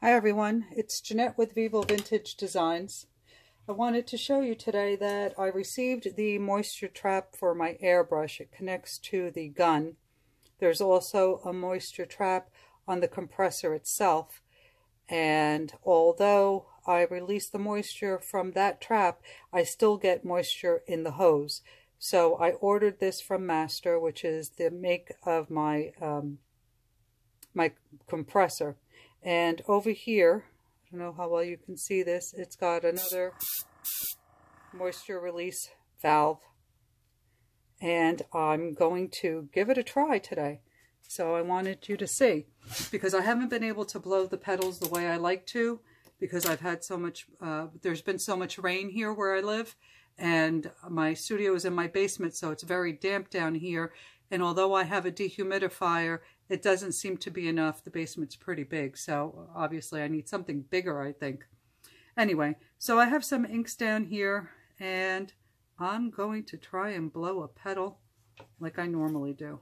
Hi everyone, it's Jeannette with Vivo Vintage Designs. I wanted to show you today that I received the moisture trap for my airbrush. It connects to the gun. There's also a moisture trap on the compressor itself. And although I release the moisture from that trap, I still get moisture in the hose. So I ordered this from Master, which is the make of my um, my compressor. And over here, I don't know how well you can see this, it's got another moisture release valve. And I'm going to give it a try today. So I wanted you to see, because I haven't been able to blow the petals the way I like to, because I've had so much, uh, there's been so much rain here where I live, and my studio is in my basement, so it's very damp down here. And although I have a dehumidifier, it doesn't seem to be enough. The basement's pretty big, so obviously I need something bigger, I think. Anyway, so I have some inks down here, and I'm going to try and blow a petal like I normally do.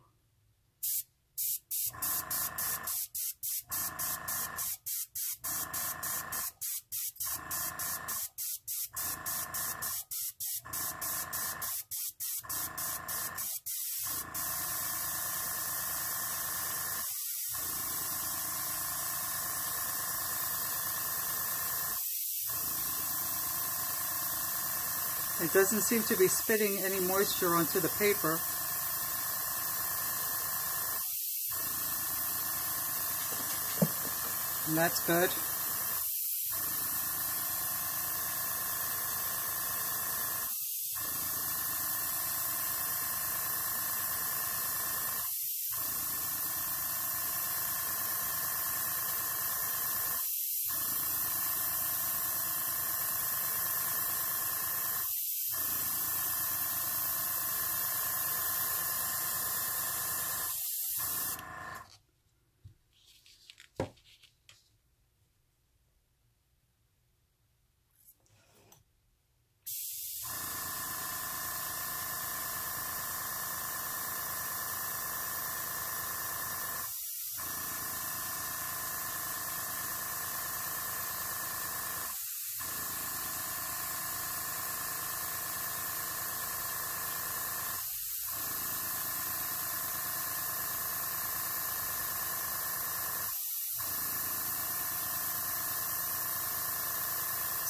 It doesn't seem to be spitting any moisture onto the paper. And that's good.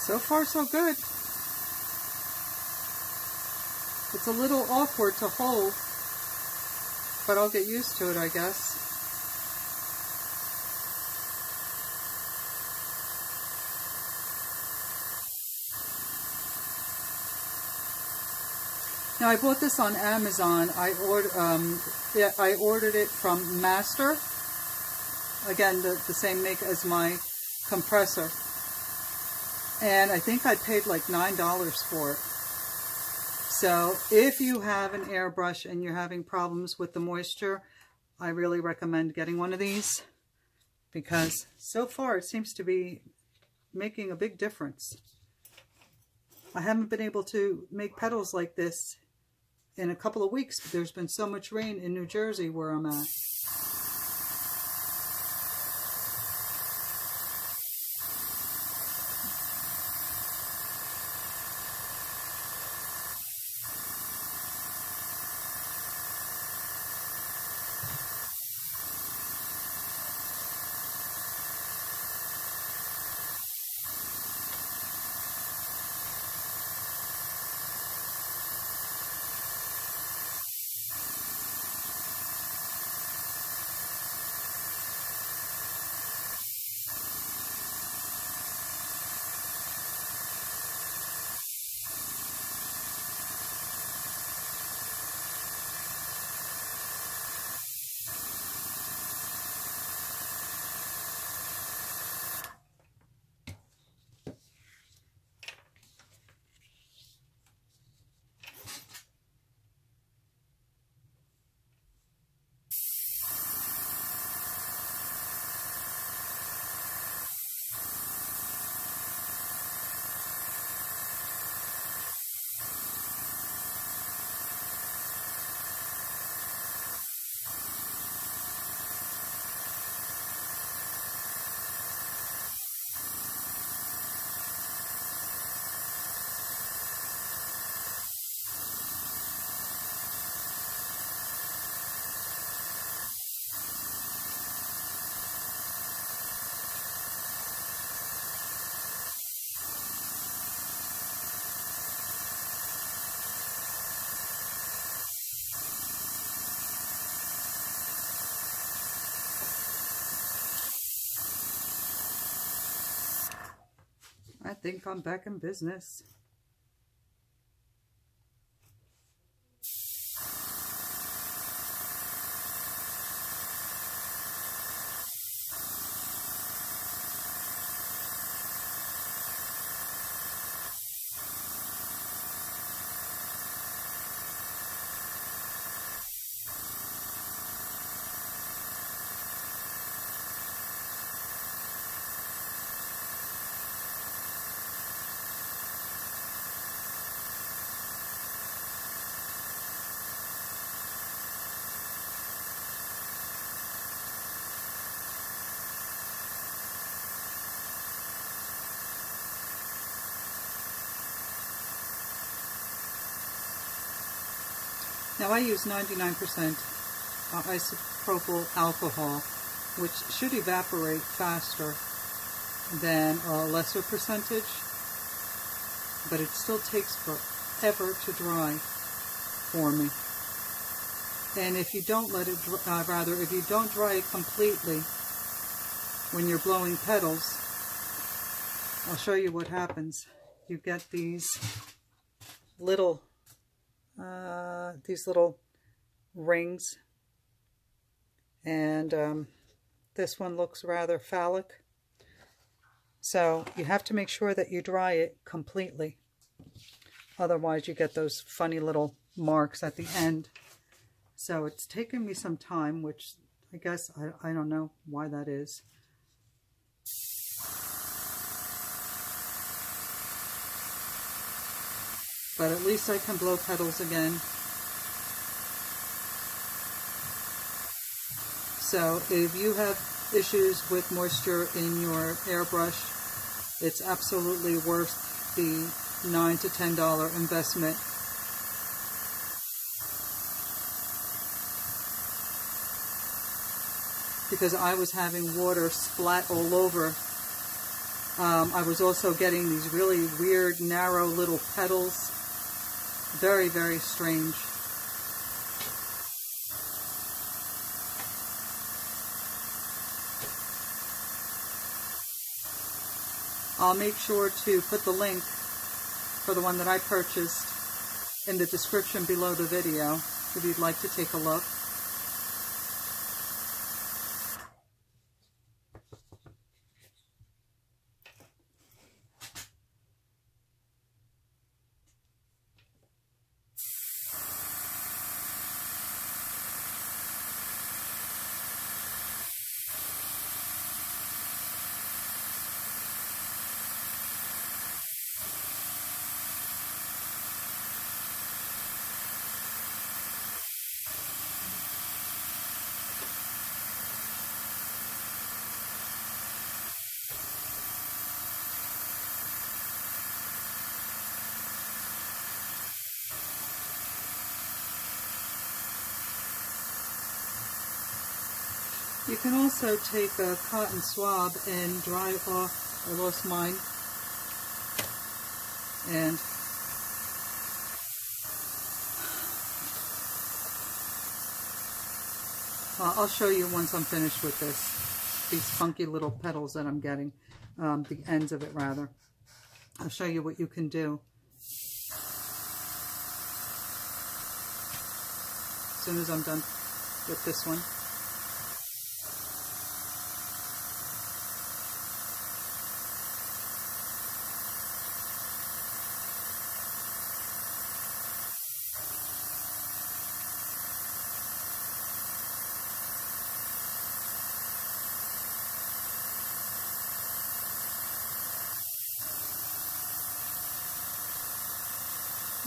So far, so good. It's a little awkward to hold, but I'll get used to it, I guess. Now I bought this on Amazon. I ordered um, I ordered it from Master. Again, the, the same make as my compressor and I think I paid like $9 for it. So if you have an airbrush and you're having problems with the moisture, I really recommend getting one of these because so far it seems to be making a big difference. I haven't been able to make petals like this in a couple of weeks. There's been so much rain in New Jersey where I'm at. I think I'm back in business. Now I use 99% uh, isopropyl alcohol, which should evaporate faster than a lesser percentage, but it still takes forever to dry for me. And if you don't let it, uh, rather, if you don't dry it completely when you're blowing petals, I'll show you what happens. You get these little uh, these little rings. And um, this one looks rather phallic. So you have to make sure that you dry it completely. Otherwise you get those funny little marks at the end. So it's taken me some time, which I guess I, I don't know why that is. But at least I can blow petals again. So if you have issues with moisture in your airbrush, it's absolutely worth the 9 to $10 investment. Because I was having water splat all over. Um, I was also getting these really weird, narrow little petals very, very strange. I'll make sure to put the link for the one that I purchased in the description below the video if you'd like to take a look. You can also take a cotton swab and dry off, I lost mine, and I'll show you once I'm finished with this, these funky little petals that I'm getting, um, the ends of it rather. I'll show you what you can do. As soon as I'm done with this one.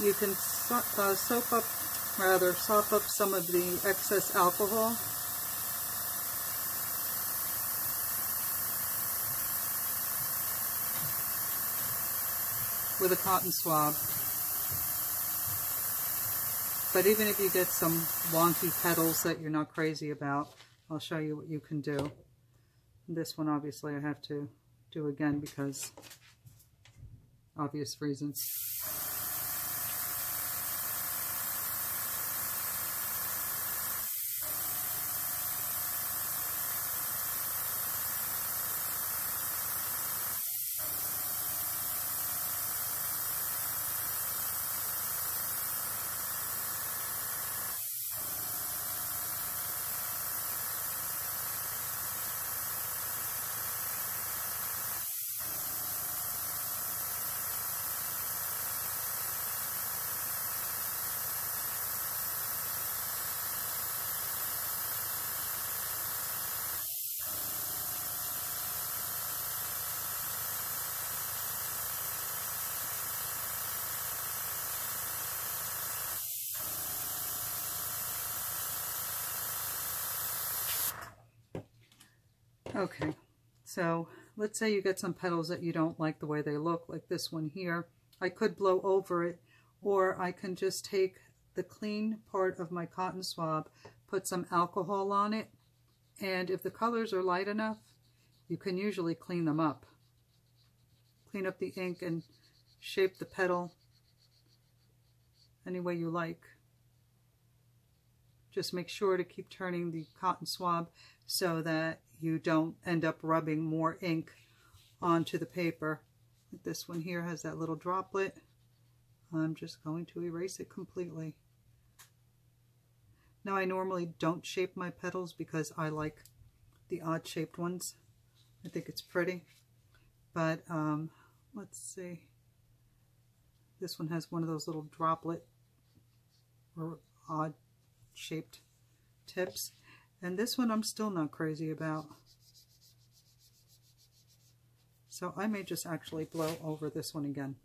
You can uh, soak up, rather sop up some of the excess alcohol. with a cotton swab. But even if you get some wonky petals that you're not crazy about, I'll show you what you can do. This one obviously I have to do again because obvious reasons. Okay, so let's say you get some petals that you don't like the way they look, like this one here. I could blow over it, or I can just take the clean part of my cotton swab, put some alcohol on it, and if the colors are light enough, you can usually clean them up. Clean up the ink and shape the petal any way you like. Just make sure to keep turning the cotton swab so that you don't end up rubbing more ink onto the paper. This one here has that little droplet. I'm just going to erase it completely. Now I normally don't shape my petals because I like the odd shaped ones. I think it's pretty. But um, let's see. This one has one of those little droplet or odd shaped tips. And this one I'm still not crazy about. So I may just actually blow over this one again.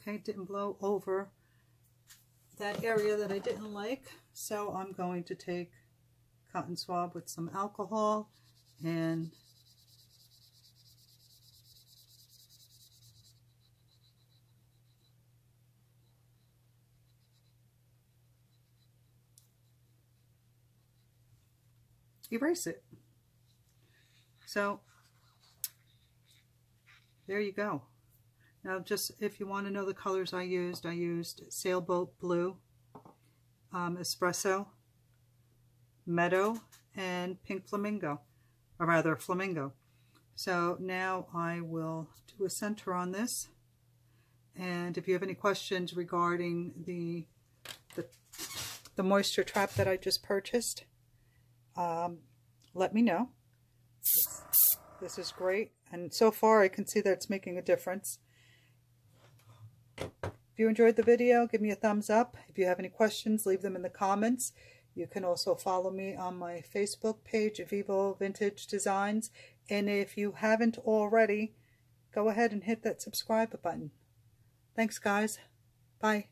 Okay, didn't blow over that area that I didn't like. So I'm going to take cotton swab with some alcohol and erase it. So there you go. Now just if you want to know the colors I used, I used Sailboat Blue, um, Espresso, Meadow, and Pink Flamingo, or rather Flamingo. So now I will do a center on this. And if you have any questions regarding the, the, the moisture trap that I just purchased, um, let me know. This, this is great. And so far I can see that it's making a difference. You enjoyed the video, give me a thumbs up. If you have any questions, leave them in the comments. You can also follow me on my Facebook page, Vivo Vintage Designs. And if you haven't already, go ahead and hit that subscribe button. Thanks, guys. Bye.